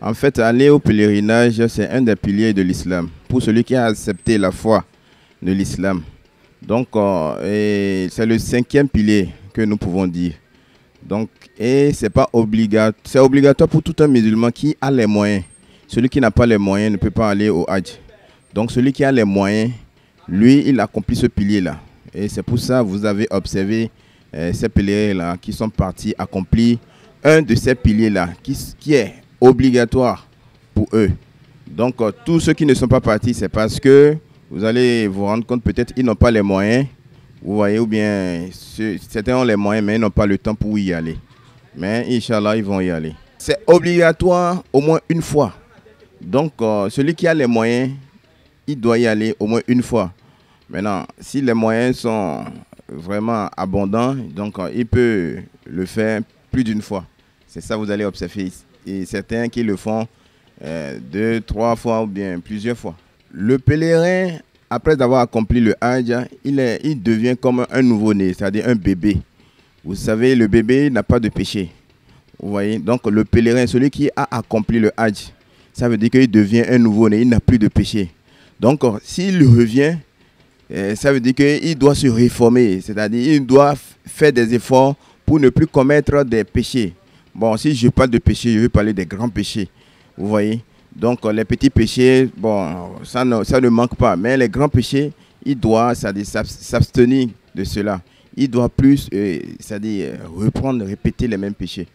En fait, aller au pèlerinage, c'est un des piliers de l'islam. Pour celui qui a accepté la foi de l'islam. Donc, euh, c'est le cinquième pilier que nous pouvons dire. Donc, et c'est pas obligatoire. C'est obligatoire pour tout un musulman qui a les moyens. Celui qui n'a pas les moyens ne peut pas aller au Hajj. Donc, celui qui a les moyens, lui, il accomplit ce pilier-là. Et c'est pour ça que vous avez observé euh, ces piliers-là qui sont partis accomplir un de ces piliers-là qui, qui, est obligatoire pour eux. Donc, euh, tous ceux qui ne sont pas partis, c'est parce que vous allez vous rendre compte, peut-être ils n'ont pas les moyens, vous voyez, ou bien certains ont les moyens, mais ils n'ont pas le temps pour y aller. Mais Inch'Allah, ils vont y aller. C'est obligatoire au moins une fois. Donc, euh, celui qui a les moyens, il doit y aller au moins une fois. Maintenant, si les moyens sont vraiment abondants, donc euh, il peut le faire plus d'une fois. C'est ça vous allez observer. Et certains qui le font euh, deux, trois fois ou bien plusieurs fois. Le pèlerin, après avoir accompli le Hajj, il, devient comme un nouveau-né, c'est-à-dire un bébé. Vous savez, le bébé n'a pas de péché. Vous voyez? Donc le pèlerin, celui qui a accompli le Hajj, ça veut dire qu'il devient un nouveau-né, il n'a plus de péché. Donc s'il revient, euh, ça veut dire qu'il doit se réformer, c'est-à-dire il doit faire des efforts pour ne plus commettre des péchés. Bon, si je parle de péché, je vais parler des grands péchés. Vous voyez Donc les petits péchés, bon, ça ne, ça ne manque pas. Mais les grands péchés, il doit s'abstenir de cela. Il doit plus, euh, c'est-à-dire reprendre, répéter les mêmes péchés.